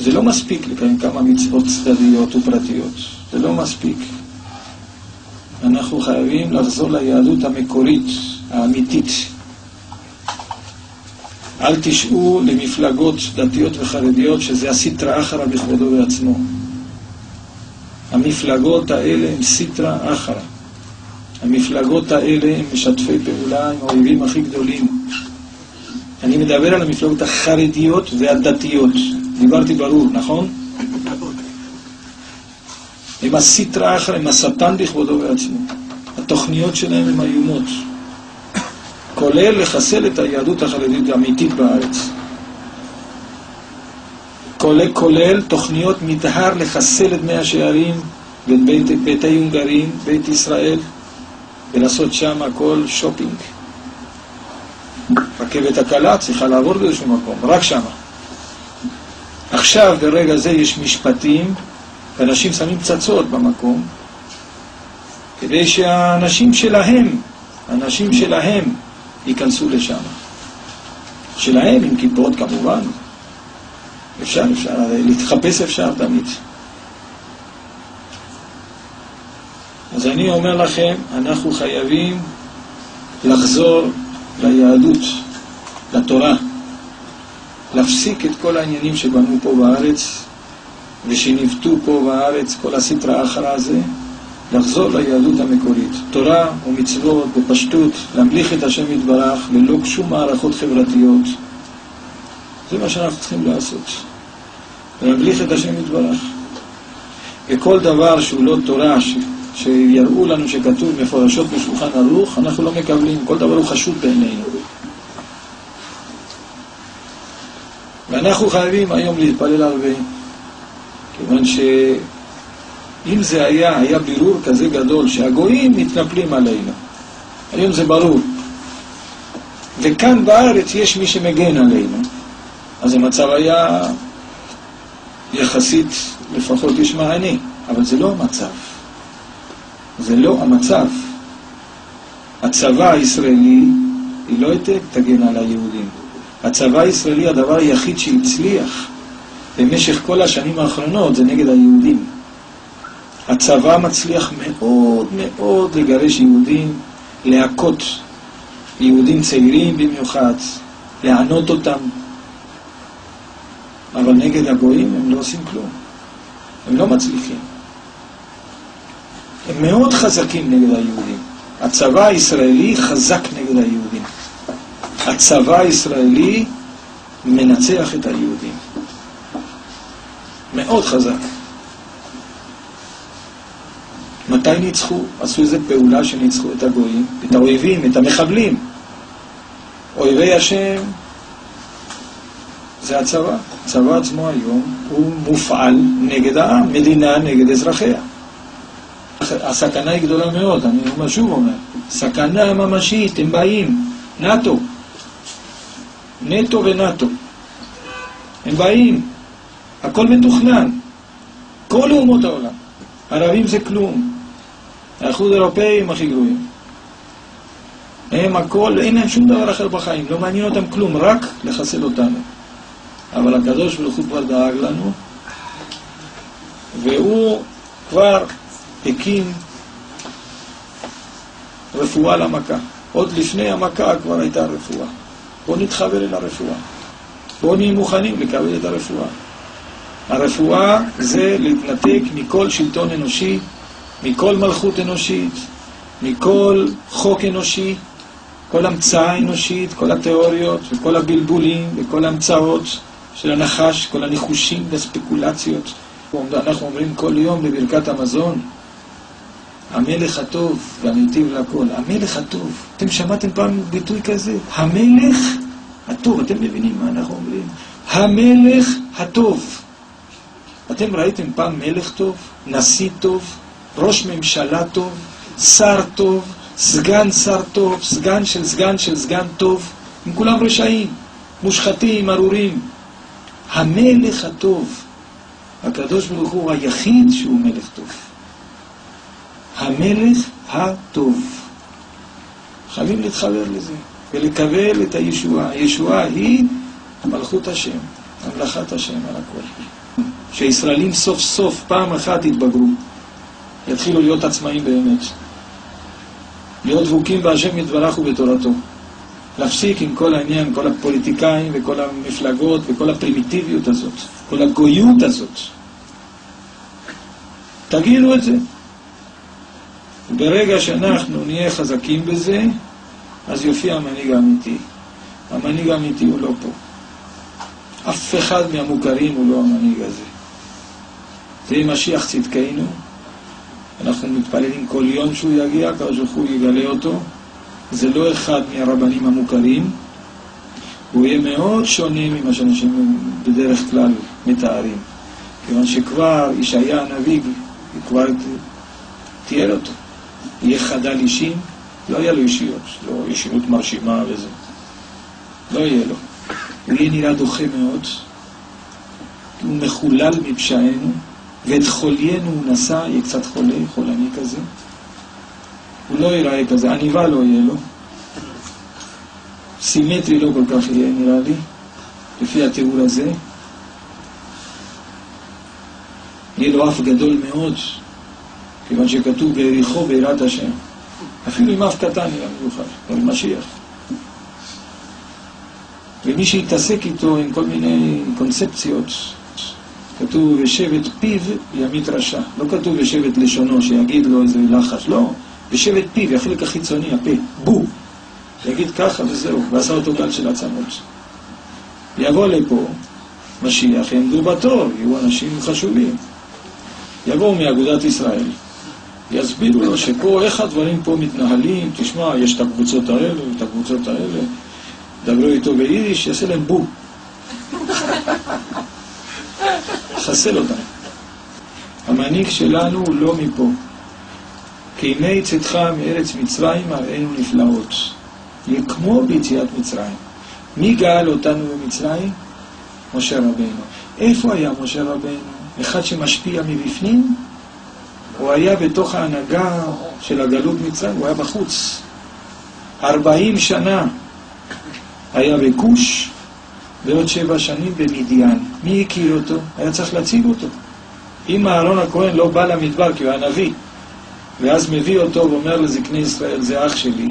זה לא מספיק לקיים כמה מצוות צדדיות ופרטיות, זה לא מספיק. אנחנו חייבים לחזור ליהדות המקורית, האמיתית. אל תשעו למפלגות דתיות וחרדיות שזה הסיטרא אחרא בכבודו ובעצמו. המפלגות האלה הן סיטרא אחרא. המפלגות האלה הן משתפי פעולה עם האויבים הכי גדולים. אני מדבר על המפלגות החרדיות והדתיות. דיברתי ברור, נכון? הם הסיטרא אחרא, הם השטן בכבודו ובעצמו. התוכניות שלהם הן איומות. כולל לחסל את היהדות החרדית האמיתית בארץ. כולל, כולל תוכניות מתהר לחסל את מאה השערים ואת בית, ביתי הונגרים, בית ישראל, ולעשות שם הכל שופינג. רכבת הקלה צריכה לעבור באיזשהו מקום, רק שם. עכשיו, ברגע זה יש משפטים, ואנשים שמים פצצות במקום, כדי שהאנשים שלהם, האנשים שלהם, ייכנסו לשם. שלהם עם כיפות כמובן. אפשר, אפשר, להתחפש אפשר תמיד. אז אני אומר לכם, אנחנו חייבים לחזור ליהדות, לתורה, להפסיק את כל העניינים שבנו פה בארץ ושניבטו פה בארץ, כל הסטרא אחרא הזה, לחזור ליהדות המקורית. תורה ומצוות בפשטות, להמליך את השם יתברך ללא שום מערכות חברתיות. זה מה שאנחנו צריכים לעשות. להמליך את השם יתברך. וכל דבר שהוא לא תורה, ש... שיראו לנו שכתוב מפורשות בשולחן ערוך, אנחנו לא מקבלים, כל דבר הוא חשוב בעינינו. ואנחנו חייבים היום להתפלל הרבה, כיוון ש... אם זה היה, היה בירור כזה גדול שהגויים מתנפלים עלינו. היום זה ברור. וכאן בארץ יש מי שמגן עלינו. אז המצב היה יחסית, לפחות יש מענה, אבל זה לא המצב. זה לא המצב. הצבא הישראלי, היא לא תגן על היהודים. הצבא הישראלי, הדבר היחיד שהצליח במשך כל השנים האחרונות זה נגד היהודים. הצבא מצליח מאוד מאוד לגרש יהודים, להכות יהודים צעירים במיוחד, לענות אותם, אבל נגד הגויים הם לא עושים כלום, הם לא מצליחים. הם מאוד חזקים נגד היהודים. הצבא הישראלי חזק נגד היהודים. הצבא הישראלי מנצח את היהודים. מאוד חזק. מתי ניצחו? עשו איזו פעולה שניצחו את הגויים, את האויבים, את המחבלים. אויבי השם זה הצבא. הצבא עצמו היום הוא מופעל נגד העם, מדינה נגד אזרחיה. הסכנה היא גדולה מאוד, אני שוב אומר, סכנה ממשית, הם באים, נאט"ו, נטו ונאט"ו, הם באים, הכל מתוכנן, כל אומות העולם, ערבים זה כלום, האיחוד האירופאי הם הכי גרועים. הם הכל, אין להם שום דבר אחר בחיים, לא מעניין אותם כלום, רק לחסל אותנו. אבל הקדוש ברוך הוא כבר דאג לנו, והוא כבר הקים רפואה למכה. עוד לפני המכה כבר הייתה רפואה. בואו נתחבר אל הרפואה. בואו נהיה מוכנים לקבל את הרפואה. הרפואה זה להתנתק מכל שלטון אנושי מכל מלכות אנושית, מכל חוק אנושי, כל המצאה אנושית, כל התיאוריות וכל הבלבולים וכל ההמצאות של הנחש, כל הניחושים והספקולציות. אנחנו אומרים כל יום בברכת המזון, המלך הטוב והמיטיב לכל. המלך הטוב. אתם שמעתם פעם ביטוי כזה? המלך הטוב. אתם מבינים מה אנחנו אומרים? המלך הטוב. אתם ראיתם פעם מלך טוב? נשיא טוב? ראש ממשלה טוב, שר טוב, סגן שר טוב, סגן של סגן של סגן טוב, הם כולם רשעים, מושחתים, ארורים. המלך הטוב, הקדוש ברוך הוא היחיד שהוא מלך טוב. המלך הטוב. חייבים להתחבר לזה ולקבל את הישועה. הישועה היא מלכות השם. המלאכת השם על הכל. שישראלים סוף סוף פעם אחת יתבגרו, יתחילו להיות עצמאים באמת. להיות דבוקים בהשם יתברך ובתורתו. להפסיק עם כל העניין, כל הפוליטיקאים וכל המפלגות וכל הפרימיטיביות הזאת, כל הגויות הזאת. תגידו את זה. ברגע שאנחנו נהיה חזקים בזה, אז יופיע המנהיג האמיתי. המנהיג האמיתי הוא לא פה. אף אחד מהמוכרים הוא לא המנהיג הזה. זה משיח צדקנו, אנחנו מתפללים כל יום שהוא יגיע, הקדוש ברוך הוא יגלה אותו. זה לא אחד מהרבנים המוכרים, הוא יהיה מאוד שונה ממה שאנשים בדרך כלל מתארים. כיוון שכבר ישעיה הנביא, כבר תיאר אותו. יהיה חדל אישים, לא יהיה לו אישיות, לא אישיות מרשימה וזה. לא יהיה לו. הוא יהיה נראה דוחה מאוד, הוא מחולל מפשענו, ואת חוליינו הוא נשא, יהיה קצת חולה, חולני כזה. הוא לא ייראה כזה, עניבה לא יהיה לו. סימטרי לא כל כך יהיה, נראה לי, לפי התיאור הזה. יהיה לו אף גדול מאוד, כיוון שכתוב ביריחו ביראת השם. אפילו עם אף קטן יהיה מיוחד, אבל משיח. ומי שיתעסק איתו עם כל מיני קונספציות, כתוב ושבט פיו ימית רשע. לא כתוב ושבט לשונו שיגיד לו איזה לחש, לא. ושבט פיו, החלק החיצוני, הפה, בו. יגיד ככה וזהו, ועשה אותו גל של עצמות. יבוא לפה משיח, יעמדו בתור, יהיו אנשים חשובים. יבואו מאגודת ישראל, יסבירו לו שפה, איך הדברים פה מתנהלים, תשמע, יש את הקבוצות האלה, את הקבוצות האלה, דברו איתו ביידיש, יעשה להם בו. חסל אותם. המנהיג שלנו הוא לא מפה. כי הנה צאתך מארץ מצרים הראינו נפלאות. יהיה כמו ביציאת מצרים. מי גאל אותנו במצרים? משה רבנו. איפה היה משה רבנו? אחד שמשפיע מבפנים? הוא היה בתוך ההנהגה של הגלות מצרים, הוא היה בחוץ. ארבעים שנה היה בכוש, ועוד שבע שנים במדיין. מי הכיר אותו? היה צריך להציג אותו. אם אהרון הכהן לא בא למדבר כי הוא היה נביא, ואז מביא אותו ואומר לזקני ישראל, זה אח שלי,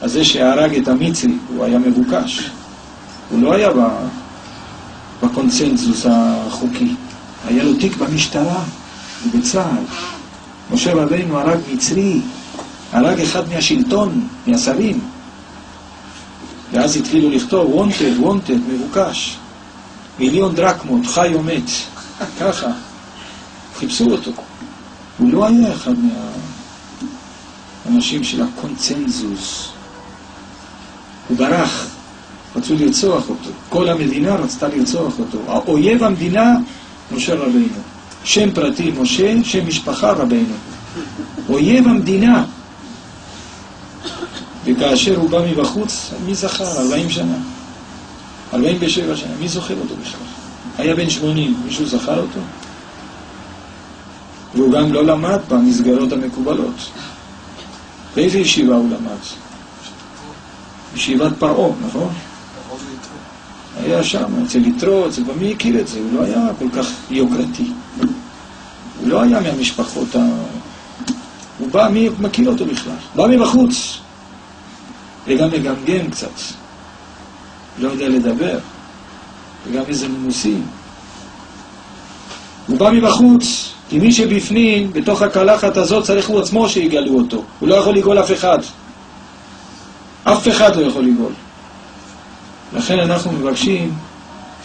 אז זה שהרג את המצרי, הוא היה מבוקש. הוא לא היה בקונצנזוס החוקי. היה לו תיק במשטרה ובצה"ל. משה רבינו הרג מצרי, הרג אחד מהשלטון, מהשרים. ואז התחילו לכתוב wanted, wanted, מבוקש. מיליון דרקמות, חי או מת. ככה. חיפשו אותו. הוא לא היה אחד מהאנשים של הקונצנזוס. הוא ברח, רצו לרצוח אותו. כל המדינה רצתה לרצוח אותו. האויב המדינה, משה רבינו. שם פרטי משה, שם משפחה רבינו. אויב המדינה. וכאשר הוא בא מבחוץ, מי זכר? 40 שנה. 47 שנה. מי זוכר אותו בכלל? היה בן 80, מישהו זכר אותו? והוא גם לא למד במסגרות המקובלות. באיזה ישיבה הוא למד? ישיבת פרעה, נכון? היה שם, אצל יתרו, אצל... מי הכיר את זה? הוא לא היה כל כך יוקרתי. הוא לא היה מהמשפחות ה... הוא בא, מי מכיר אותו בכלל? בא מבחוץ. וגם מגמגם קצת. לא יודע לדבר. וגם איזה נימוסים. הוא בא מבחוץ, כי מי שבפנים, בתוך הקלחת הזאת, צריך הוא עצמו שיגלו אותו. הוא לא יכול לגאול אף אחד. אף אחד לא יכול לגאול. לכן אנחנו מבקשים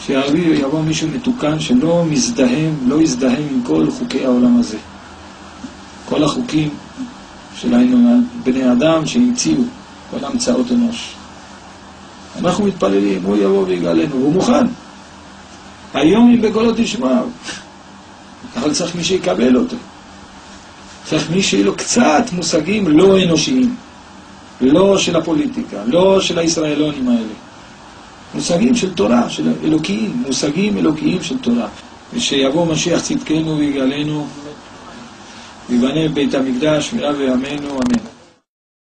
שיבוא מישהו מתוקן שלא מזדהם, לא יזדהם עם כל חוקי העולם הזה. כל החוקים של בני אדם שהמציאו, כל המצאות אנוש. אנחנו מתפללים, הוא יבוא ויגאלנו, והוא מוכן. היום אם בקולו תשמעו, אבל צריך מי שיקבל אותו. צריך מי שיהיו לו קצת מושגים לא אנושיים, לא של הפוליטיקה, לא של הישראלונים האלה. מושגים של תורה, של אלוקיים, מושגים אלוקיים של תורה. ושיבוא משיח צדקנו ויגאלנו, ויבנה בית המקדש, מירה וימינו, אמן.